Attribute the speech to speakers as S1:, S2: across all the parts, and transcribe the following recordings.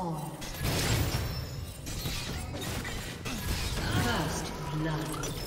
S1: spawn. First blood.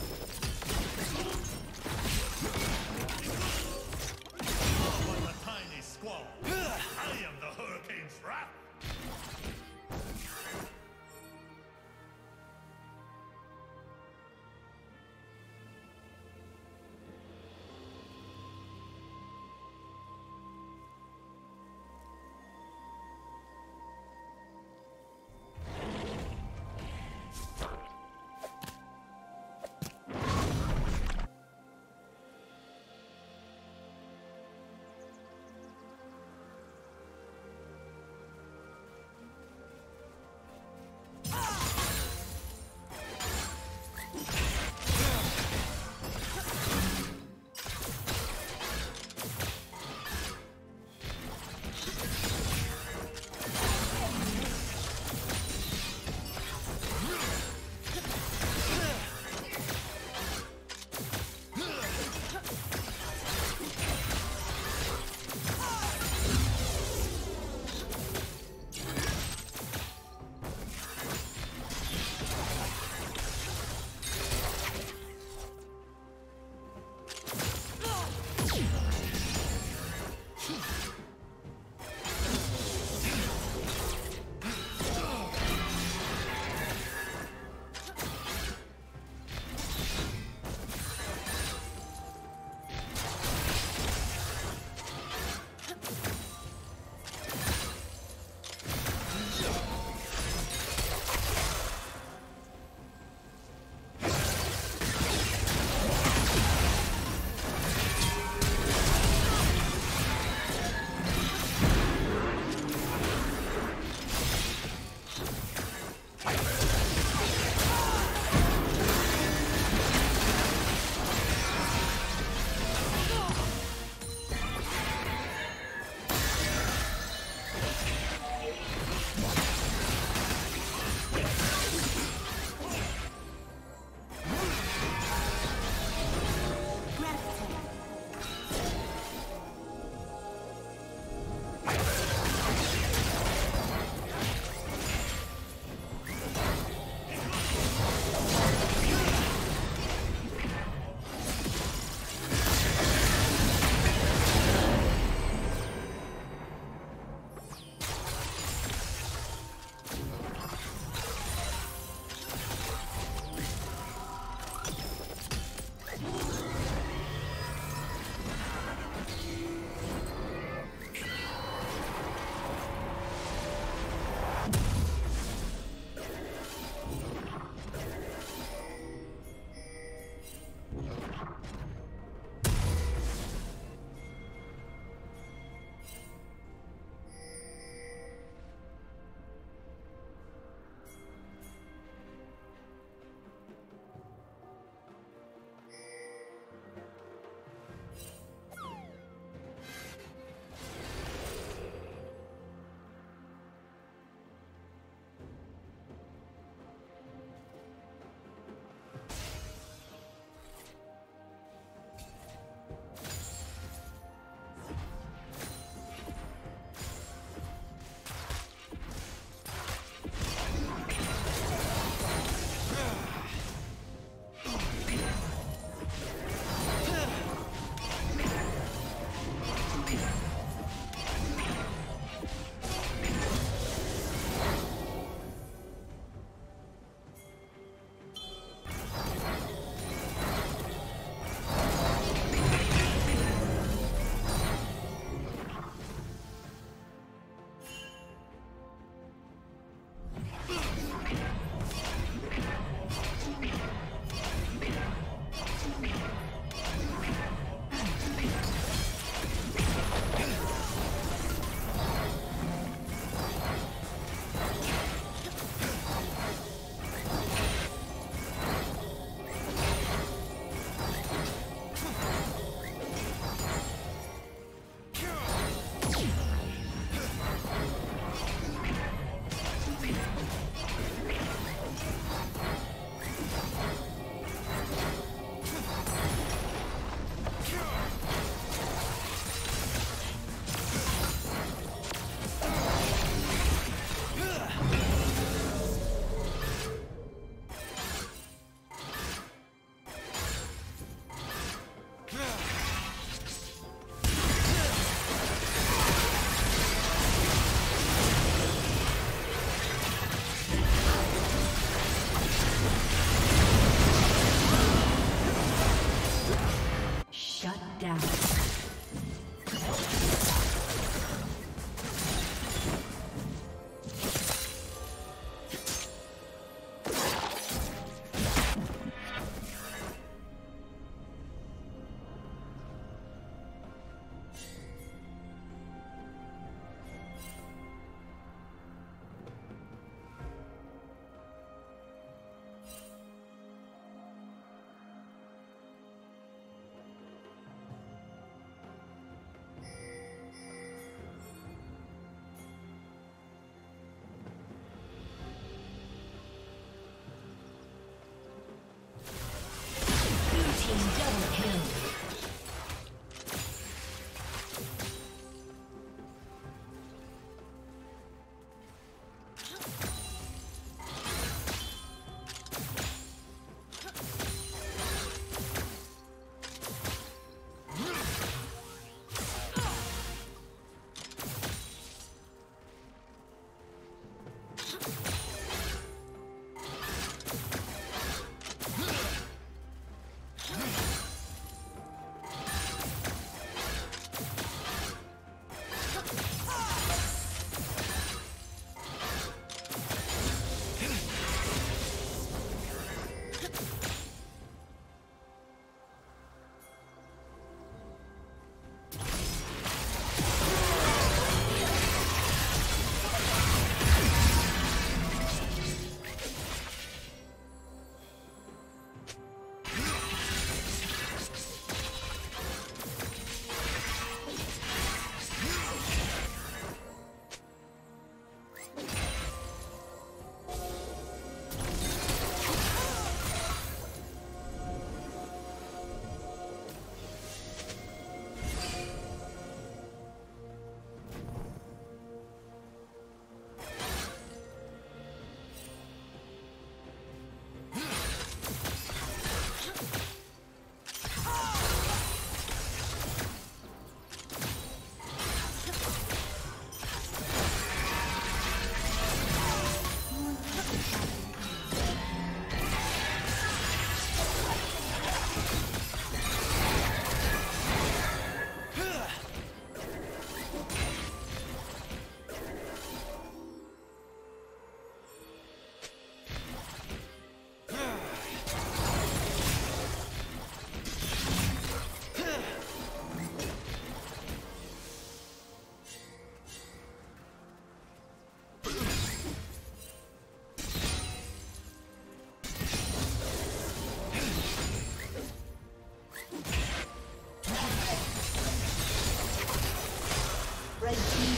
S1: Red team.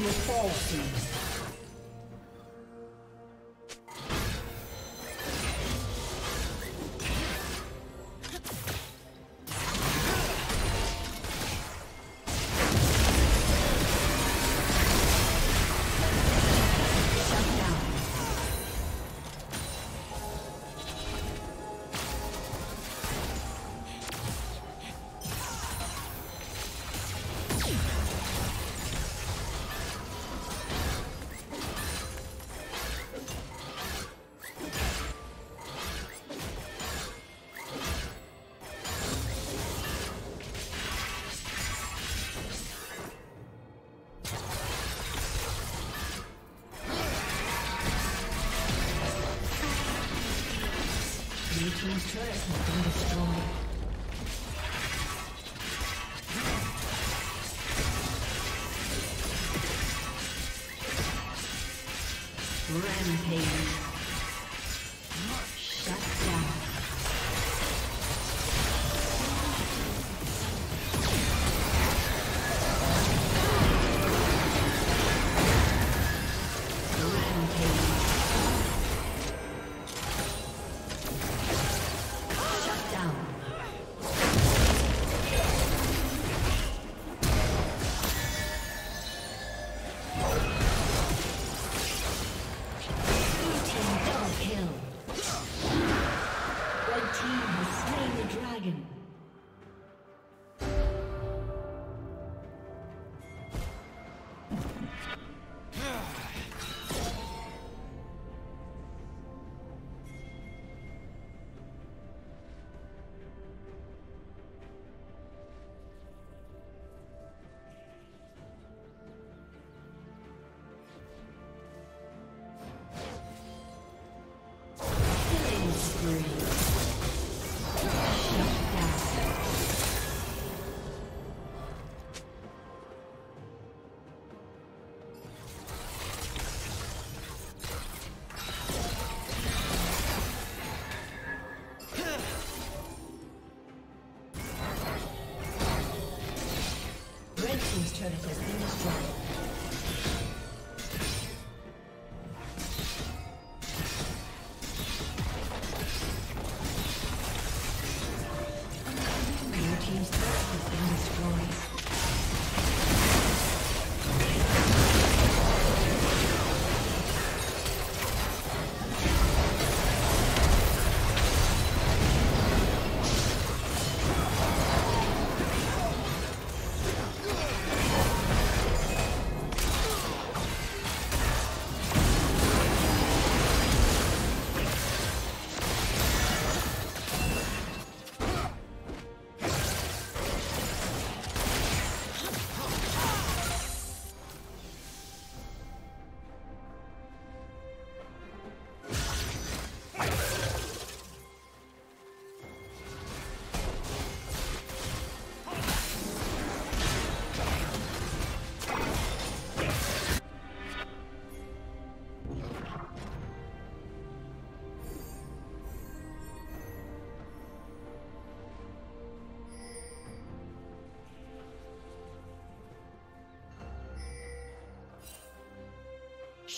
S1: Turret plate will